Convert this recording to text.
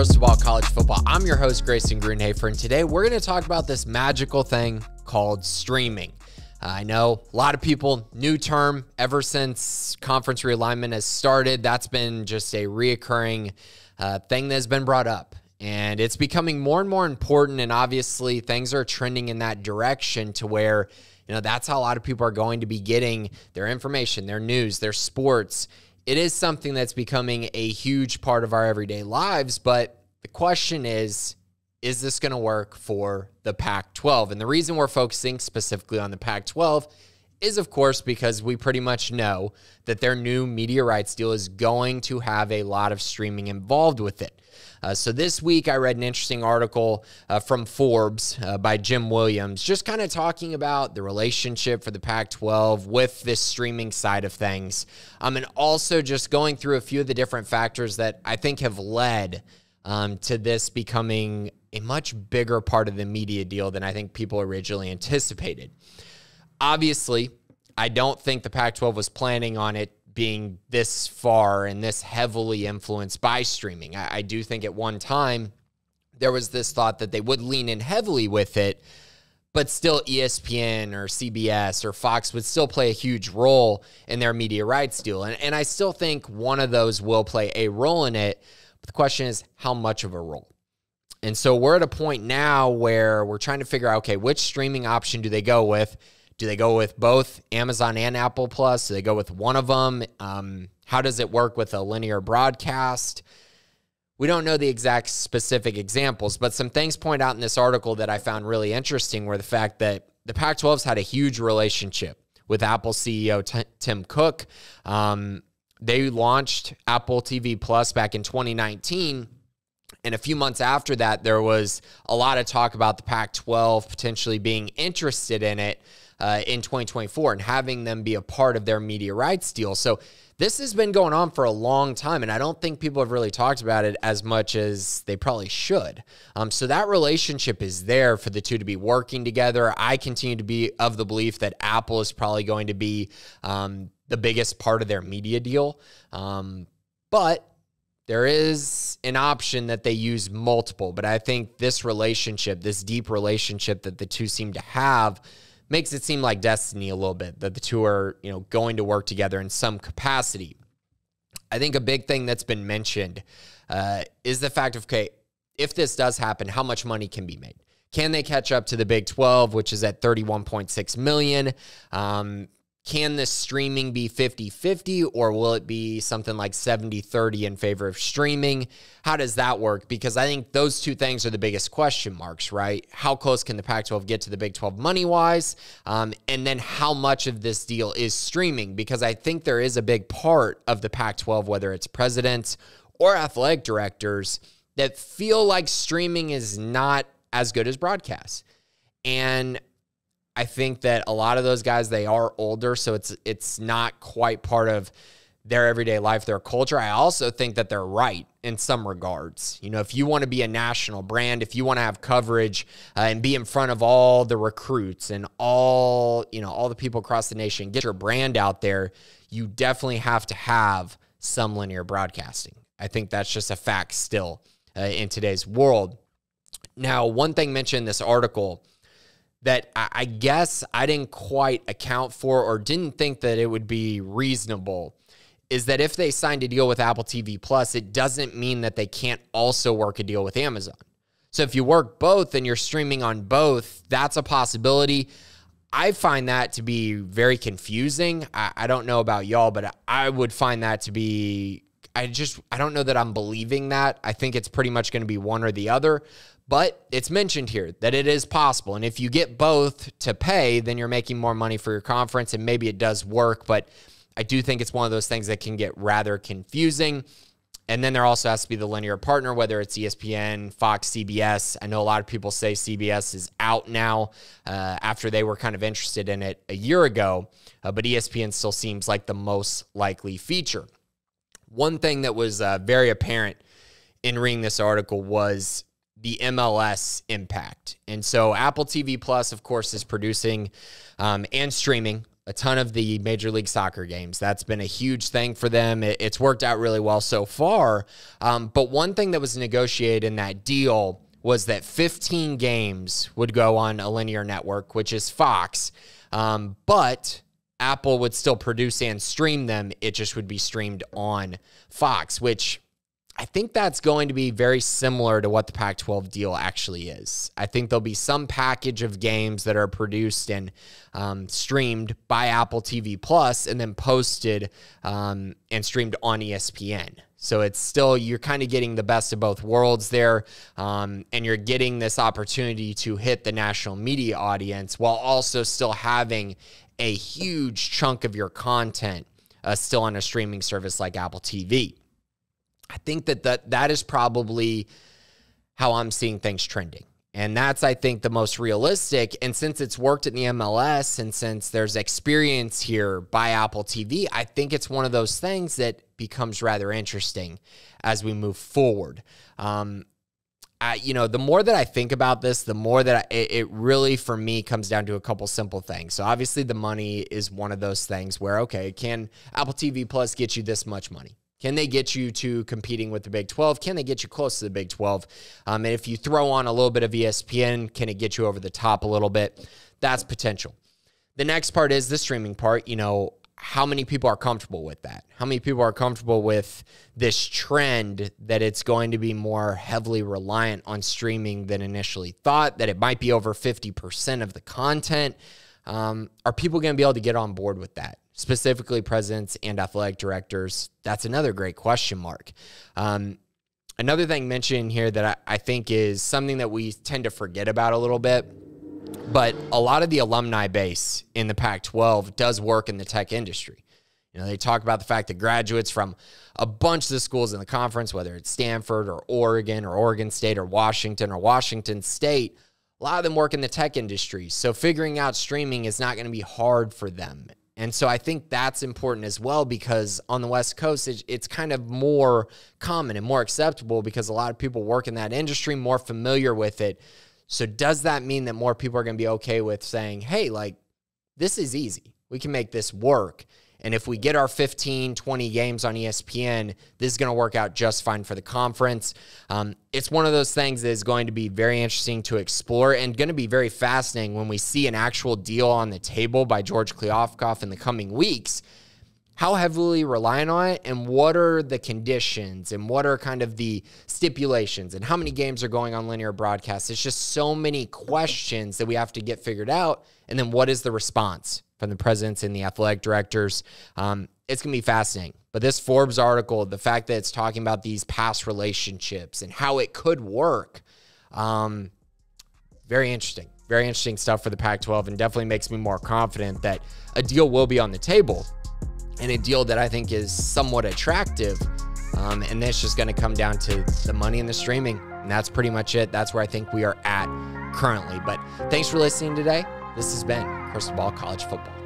Crystal Ball College Football. I'm your host, Grayson Grundhoefer, and today we're going to talk about this magical thing called streaming. Uh, I know a lot of people, new term ever since conference realignment has started. That's been just a reoccurring uh, thing that has been brought up. And it's becoming more and more important. And obviously, things are trending in that direction to where, you know, that's how a lot of people are going to be getting their information, their news, their sports. It is something that's becoming a huge part of our everyday lives. But the question is, is this going to work for the Pac 12? And the reason we're focusing specifically on the Pac 12 is, of course, because we pretty much know that their new media rights deal is going to have a lot of streaming involved with it. Uh, so this week, I read an interesting article uh, from Forbes uh, by Jim Williams, just kind of talking about the relationship for the Pac 12 with this streaming side of things. Um, and also just going through a few of the different factors that I think have led um, to this becoming a much bigger part of the media deal than I think people originally anticipated. Obviously, I don't think the Pac 12 was planning on it being this far and this heavily influenced by streaming. I, I, do think at one time there was this thought that they would lean in heavily with it, but still ESPN or CBS or Fox would still play a huge role in their media rights deal. And, and I still think one of those will play a role in it. But the question is, how much of a role? And so we're at a point now where we're trying to figure out okay, which streaming option do they go with? Do they go with both Amazon and Apple Plus? Do they go with one of them? Um, how does it work with a linear broadcast? We don't know the exact specific examples, but some things point out in this article that I found really interesting were the fact that the Pac 12's had a huge relationship with Apple CEO T- Tim Cook. Um, they launched Apple TV Plus back in 2019 and a few months after that, there was a lot of talk about the Pac 12 potentially being interested in it uh, in 2024 and having them be a part of their media rights deal. So this has been going on for a long time, and I don't think people have really talked about it as much as they probably should. Um, so that relationship is there for the two to be working together. I continue to be of the belief that Apple is probably going to be um, the biggest part of their media deal. Um, but there is an option that they use multiple, but I think this relationship, this deep relationship that the two seem to have, makes it seem like destiny a little bit that the two are, you know, going to work together in some capacity. I think a big thing that's been mentioned uh, is the fact of okay, if this does happen, how much money can be made? Can they catch up to the Big 12, which is at 31.6 million? Um, can this streaming be 50 50 or will it be something like 70 30 in favor of streaming? How does that work? Because I think those two things are the biggest question marks, right? How close can the Pac 12 get to the Big 12 money wise? Um, and then how much of this deal is streaming? Because I think there is a big part of the Pac 12, whether it's presidents or athletic directors, that feel like streaming is not as good as broadcast. And I think that a lot of those guys they are older, so it's it's not quite part of their everyday life, their culture. I also think that they're right in some regards. You know, if you want to be a national brand, if you want to have coverage uh, and be in front of all the recruits and all, you know, all the people across the nation, get your brand out there, you definitely have to have some linear broadcasting. I think that's just a fact still uh, in today's world. Now, one thing mentioned in this article that I guess I didn't quite account for or didn't think that it would be reasonable is that if they signed a deal with Apple TV Plus, it doesn't mean that they can't also work a deal with Amazon. So if you work both and you're streaming on both, that's a possibility. I find that to be very confusing. I, I don't know about y'all, but I would find that to be I just I don't know that I'm believing that. I think it's pretty much going to be one or the other. But it's mentioned here that it is possible. And if you get both to pay, then you're making more money for your conference and maybe it does work. But I do think it's one of those things that can get rather confusing. And then there also has to be the linear partner, whether it's ESPN, Fox, CBS. I know a lot of people say CBS is out now uh, after they were kind of interested in it a year ago, uh, but ESPN still seems like the most likely feature. One thing that was uh, very apparent in reading this article was the MLS impact. And so Apple TV Plus, of course, is producing um, and streaming a ton of the Major League Soccer games. That's been a huge thing for them. it's worked out really well so far. Um, but one thing that was negotiated in that deal was that 15 games would go on a linear network, which is Fox. Um, but Apple would still produce and stream them. It just would be streamed on Fox, which I think that's going to be very similar to what the Pac 12 deal actually is. I think there'll be some package of games that are produced and um, streamed by Apple TV Plus and then posted um, and streamed on ESPN. So it's still, you're kind of getting the best of both worlds there. Um, and you're getting this opportunity to hit the national media audience while also still having a huge chunk of your content uh, still on a streaming service like Apple TV. I think that that, that is probably how I'm seeing things trending. And that's, I think, the most realistic. And since it's worked in the MLS and since there's experience here by Apple TV, I think it's one of those things that becomes rather interesting as we move forward. Um, I, you know, the more that I think about this, the more that I, it, it really, for me, comes down to a couple simple things. So obviously, the money is one of those things where, okay, can Apple TV Plus get you this much money? Can they get you to competing with the Big 12? Can they get you close to the Big 12? Um, and if you throw on a little bit of ESPN, can it get you over the top a little bit? That's potential. The next part is the streaming part. You know, how many people are comfortable with that? How many people are comfortable with this trend that it's going to be more heavily reliant on streaming than initially thought, that it might be over 50% of the content? Um, are people going to be able to get on board with that? specifically presidents and athletic directors? That's another great question mark. Um, another thing mentioned here that I, I think is something that we tend to forget about a little bit but a lot of the alumni base in the Pac 12 does work in the tech industry. You know, they talk about the fact that graduates from a bunch of the schools in the conference, whether it's Stanford or Oregon or Oregon State or Washington or Washington State, a lot of them work in the tech industry. So figuring out streaming is not going to be hard for them. And so I think that's important as well because on the West Coast, it's kind of more common and more acceptable because a lot of people work in that industry, more familiar with it. So does that mean that more people are going to be okay with saying, hey, like, this is easy. We can make this work. And if we get our 15, 20 games on ESPN, this is going to work out just fine for the conference. Um, it's one of those things that is going to be very interesting to explore and going to be very fascinating when we see an actual deal on the table by George Kliavkoff in the coming weeks. How heavily reliant on it, and what are the conditions, and what are kind of the stipulations, and how many games are going on linear broadcast? It's just so many questions that we have to get figured out. And then what is the response? from the presidents and the athletic directors. Um, it's going to be fascinating. But this Forbes article, the fact that it's talking about these past relationships and how it could work, um, very interesting. Very interesting stuff for the Pac 12 and definitely makes me more confident that a deal will be on the table and a deal that I think is somewhat attractive. Um, and that's just going to come down to the money and the streaming. And that's pretty much it. That's where I think we are at currently. But thanks for listening today. This has been Crystal Ball College Football.